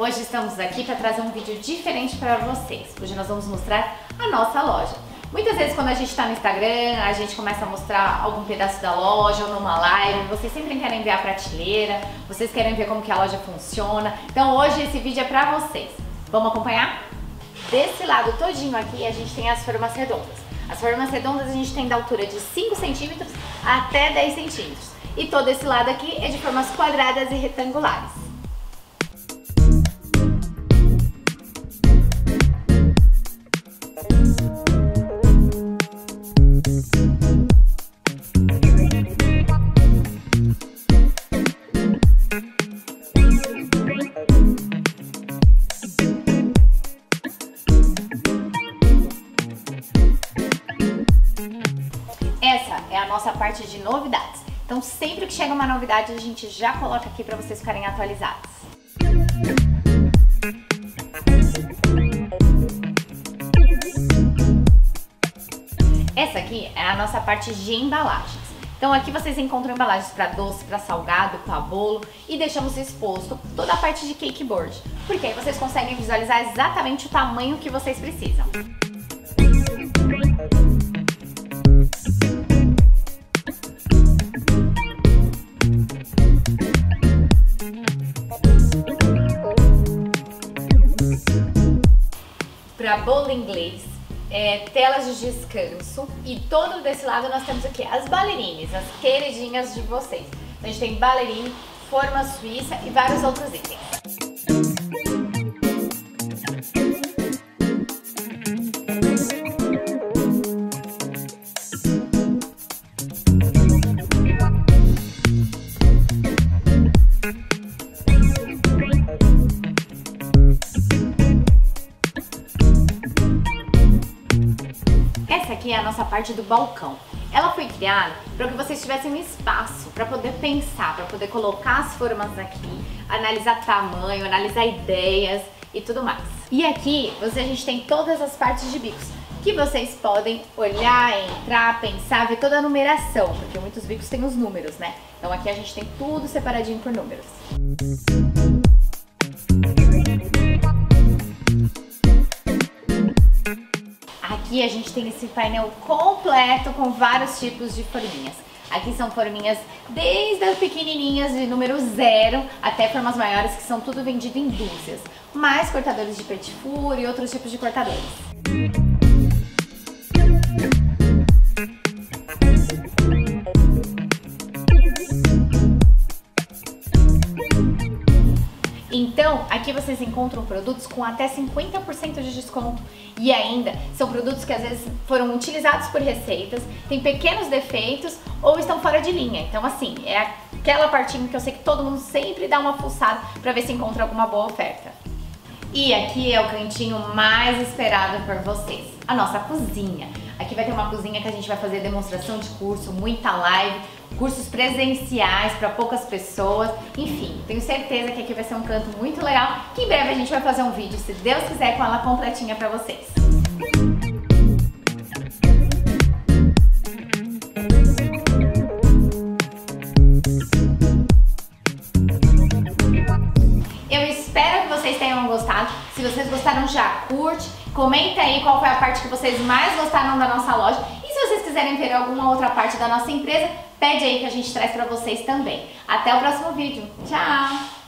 Hoje estamos aqui para trazer um vídeo diferente para vocês. Hoje nós vamos mostrar a nossa loja. Muitas vezes quando a gente está no Instagram, a gente começa a mostrar algum pedaço da loja ou numa live, vocês sempre querem ver a prateleira, vocês querem ver como que a loja funciona. Então hoje esse vídeo é para vocês. Vamos acompanhar? Desse lado todinho aqui a gente tem as formas redondas. As formas redondas a gente tem da altura de 5 centímetros até 10 centímetros. E todo esse lado aqui é de formas quadradas e retangulares. Nossa parte de novidades. Então sempre que chega uma novidade a gente já coloca aqui para vocês ficarem atualizados. Essa aqui é a nossa parte de embalagens. Então aqui vocês encontram embalagens para doce, para salgado, para bolo e deixamos exposto toda a parte de cake board, porque aí vocês conseguem visualizar exatamente o tamanho que vocês precisam. Para bolo inglês, é, telas de descanso e todo desse lado nós temos aqui as bailarines, as queridinhas de vocês. Então, a gente tem bailarine, forma suíça e vários outros itens. A nossa parte do balcão. Ela foi criada para que vocês tivessem um espaço para poder pensar, para poder colocar as formas aqui, analisar tamanho, analisar ideias e tudo mais. E aqui você, a gente tem todas as partes de bicos que vocês podem olhar, entrar, pensar, ver toda a numeração, porque muitos bicos têm os números, né? Então aqui a gente tem tudo separadinho por números. Aqui a gente tem esse painel completo com vários tipos de forminhas. Aqui são forminhas desde as pequenininhas de número zero até formas maiores que são tudo vendido em dúzias. Mais cortadores de petit four e outros tipos de cortadores. Aqui vocês encontram produtos com até 50% de desconto e ainda são produtos que às vezes foram utilizados por receitas, têm pequenos defeitos ou estão fora de linha. Então, assim, é aquela partinha que eu sei que todo mundo sempre dá uma fuçada para ver se encontra alguma boa oferta. E aqui é o cantinho mais esperado por vocês, a nossa cozinha. Aqui vai ter uma cozinha que a gente vai fazer demonstração de curso, muita live, cursos presenciais para poucas pessoas, enfim, tenho certeza que aqui vai ser um canto muito legal, que em breve a gente vai fazer um vídeo, se Deus quiser, com ela completinha para vocês. Eu gostado. Se vocês gostaram, já curte, comenta aí qual foi a parte que vocês mais gostaram da nossa loja. E se vocês quiserem ver alguma outra parte da nossa empresa, pede aí que a gente traz pra vocês também. Até o próximo vídeo. Tchau!